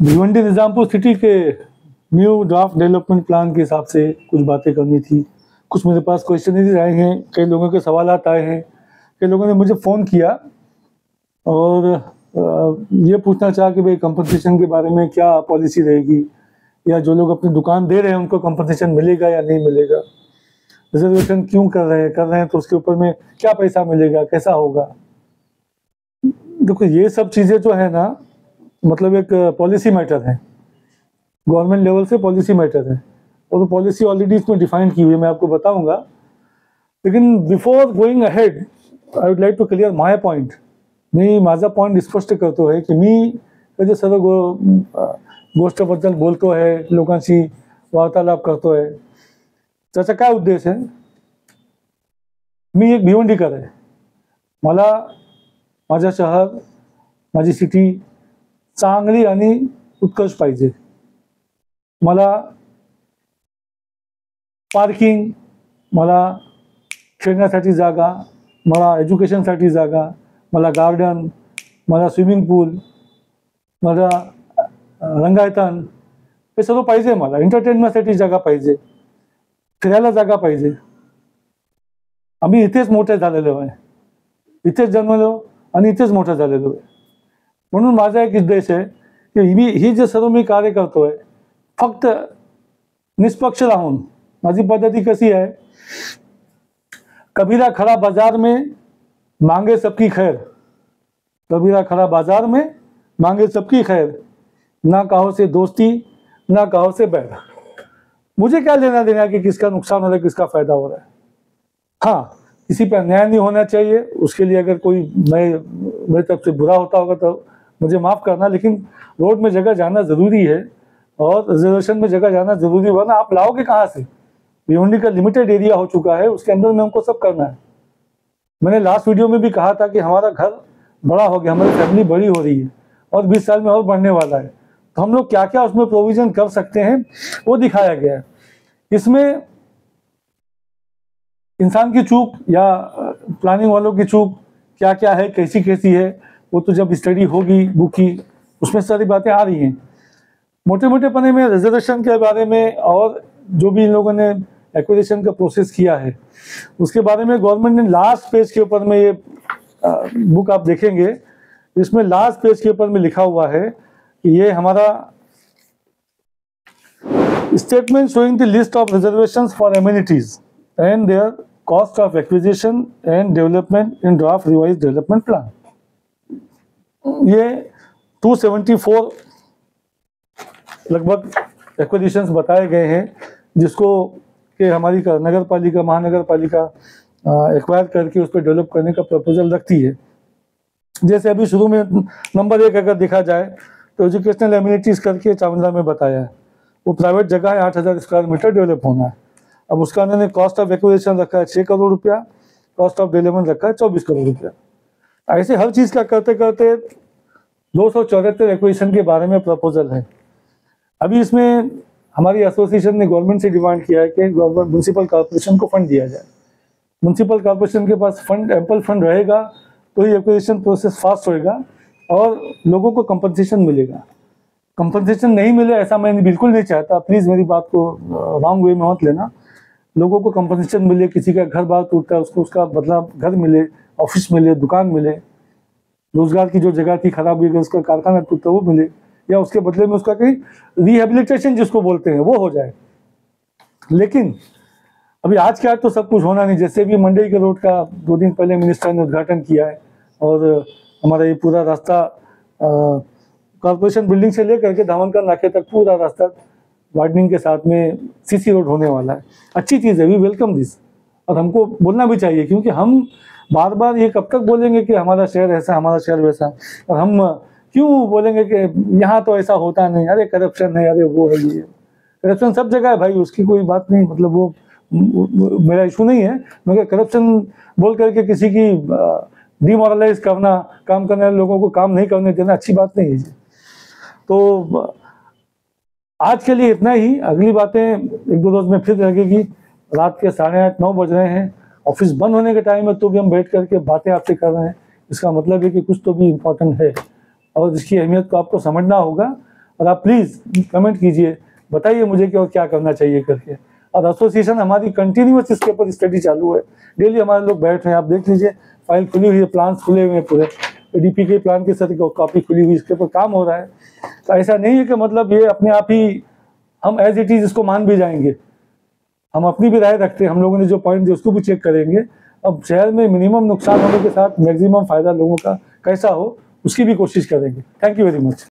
Bhiwandi Nizampur city के new draft development plan के हिसाब से कुछ बातें करनी थी। कुछ मेरे पास क्वेश्चन भी आए हैं, कई लोगों के सवाल आए हैं। कई लोगों ने मुझे फ़ोन किया और ये पूछना चाहा कि भाई कंपनसेशन के बारे में क्या पॉलिसी रहेगी? या जो लोग अपनी दुकान दे रहे हैं, उनको कंपनसेशन मिलेगा या नहीं मिलेगा? रिजर्वेशन क्यों कर रहे हैं? कर रहे हैं तो उसके ऊपर में क्या पैसा मिलेगा? कैसा होगा? देखो, ये सब चीज़ें जो है ना मतलब एक पॉलिसी मैटर है। गवर्नमेंट लेवल से पॉलिसी मैटर है। और वो तो पॉलिसी ऑलरेडी इसमें डिफाइन की हुई है, मैं आपको बताऊँगा। लेकिन before going ahead I would like to clear my point मी माझा पॉईंट स्पष्ट करतो आहे की मी कधी सर्व गो गोष्टबद्दल बोलतो आहे लोकांशी वार्तालाप करतो आहे त्याचा काय उद्देश आहे मी एक भिवंडीकर आहे मला, माझं शहर, माझी सिटी चांगली आणि उत्कर्ष पाहिजे. मला पार्किंग मला खेळण्यासाठी जागा मला एज्युकेशनसाठी जागा मला गार्डन मला स्विमिंग पूल मला रंगायतन हे सर्व पाहिजे मला. एंटरटेनमेंटसाठी जागा पाहिजे. फिरायला जागा पाहिजे. आम्ही इथेच मोठे झालेलो आहे. इथेच जन्मलो आणि इथेच मोठं झालेलो आहे. म्हणून माझा एक उद्देश आहे की मी ही जे सर्व मी कार्य करतोय, फक्त निष्पक्ष राहून, माझी पद्धती कशी आहे? कबीरा खड़ा बाज़ार में मांगे सबकी खैर. कबीरा खड़ा बाज़ार में मांगे सबकी खैर. ना कहो से दोस्ती, ना कहो से बैर. मुझे क्या लेना देना कि किसका नुकसान हो रहा है, किसका फ़ायदा हो रहा है? हाँ किसी पर अन्याय नहीं होना चाहिए। उसके लिए अगर कोई मैं मेरी तरफ़ से बुरा होता होगा तो मुझे माफ़ करना, लेकिन रोड में जगह जाना ज़रूरी है और रिजर्वेशन में जगह जाना ज़रूरी, वरना आप लाओगे कहाँ से? भिवंडी का लिमिटेड एरिया हो चुका है, उसके अंदर में हमको सब करना है। मैंने लास्ट वीडियो में भी कहा था कि हमारा घर बड़ा हो गया, हमारी फैमिली बड़ी हो रही है और 20 साल में और बढ़ने वाला है। तो हम लोग क्या क्या उसमें प्रोविज़न कर सकते हैं, वो दिखाया गया है। इसमें इंसान की चूक या प्लानिंग वालों की चूक क्या क्या है कैसी कैसी है वो तो जब स्टडी होगी बुक की उसमें सारी बातें आ रही हैं। मोटे मोटे पने में रिजर्वेशन के बारे में और जो भी इन लोगों ने एक्विजिशन का प्रोसेस किया है, उसके बारे में गवर्नमेंट ने लास्ट पेज के ऊपर में ये बुक आप देखेंगे, इसमें लास्ट पेज के ऊपर में लिखा हुआ है कि ये हमारा statement showing the list of reservation for amenities and their cost of acquisition and development in draft revise development plan ये 274 लगभग एक्विजिशन बताए गए हैं, जिसको कि हमारी नगर पालिका महानगर पालिका एक्वायर करके उस पर डेवलप करने का प्रपोजल रखती है। जैसे अभी शुरू में नंबर एक अगर देखा जाए तो एजुकेशनल एम्यूनिटीज करके चावंदा में बताया है। वो प्राइवेट जगह है, आठ हज़ार स्क्वायर मीटर डेवलप होना है। अब उसका उन्होंने कॉस्ट ऑफ़ एक्विजिशन रखा है छः करोड़ रुपया कॉस्ट ऑफ़ डेवलपमेंट रखा है चौबीस करोड़ रुपया। ऐसे हर चीज़ का करते करते दो सौ चौहत्तर एक्विजिशन के बारे में प्रपोजल है। अभी इसमें हमारी एसोसिएशन ने गवर्नमेंट से डिमांड किया है कि गवर्नमेंट म्यूनसिपल कॉरपोरेशन को फंड दिया जाए। म्यूनसिपल कॉरपोरेशन के पास फंड एम्पल फंड रहेगा तो ही एक्विजिशन प्रोसेस फास्ट होएगा और लोगों को कंपनसेशन मिलेगा। कंपनसेशन नहीं मिले ऐसा मैं बिल्कुल नहीं चाहता। प्लीज़ मेरी बात को रॉन्ग वे में मत लेना। लोगों को कंपनसेशन मिले, किसी का घर बार टूटता है, उसको उसका बदला घर मिले ऑफ़िस मिले, दुकान मिले, रोज़गार की जो जगह थी खराब हुई उसका कारखाना टूटता वो मिले, या उसके बदले में उसका कहीं रिहेबिलिटेशन जिसको बोलते हैं, वो हो जाए। लेकिन अभी आज क्या तो सब कुछ होना नहीं, जैसे भी मंडई के रोड का दो दिन पहले मिनिस्टर ने उद्घाटन किया है, और हमारा ये पूरा रास्ता कॉरपोरेशन बिल्डिंग से लेकर के धावनकर नाके तक पूरा रास्ता वार्डनिंग के साथ में सीसी रोड होने वाला है। अच्छी चीज़ है वी वेलकम दिस और हमको बोलना भी चाहिए, क्योंकि हम बार बार ये कब तक बोलेंगे कि हमारा शहर ऐसा, हमारा शहर वैसा? और हम क्यों बोलेंगे कि यहाँ तो ऐसा होता नहीं? अरे करप्शन है, अरे वो है, ये करप्शन सब जगह है भाई, उसकी कोई बात नहीं मतलब वो मेरा इशू नहीं है, मगर करप्शन बोल करके किसी की डिमोरलाइज करना, काम करने वाले लोगों को काम नहीं करने देना, अच्छी बात नहीं है तो आज के लिए इतना ही। अगली बातें एक दो रोज में फिर लगेगी रात के साढ़े आठ, नौ बज रहे हैं। ऑफ़िस बंद होने के टाइम में तो भी हम बैठ करके बातें आपसे कर रहे हैं। इसका मतलब है कि कुछ तो भी इम्पोर्टेंट है। और इसकी अहमियत को आपको समझना होगा। और आप प्लीज़ कमेंट कीजिए। बताइए मुझे कि और क्या करना चाहिए करके। और एसोसिएशन हमारी कंटिन्यूस इसके ऊपर स्टडी चालू है। डेली हमारे लोग बैठ रहे हैं, आप देख लीजिए। फ़ाइल खुली हुई है प्लान खुले हुए हैं पूरे। डीपी के प्लान के साथ कॉपी खुली हुई इसके ऊपर काम हो रहा है। तो ऐसा नहीं है कि मतलब ये अपने आप ही हम एज इट इज़ इसको मान भी जाएँगे। हम अपनी भी राय रखते हैं, हम लोगों ने जो पॉइंट दिया उसको भी चेक करेंगे। अब शहर में मिनिमम नुकसान होने के साथ मैक्सिमम फ़ायदा लोगों का कैसा हो, उसकी भी कोशिश करेंगे। Thank you very much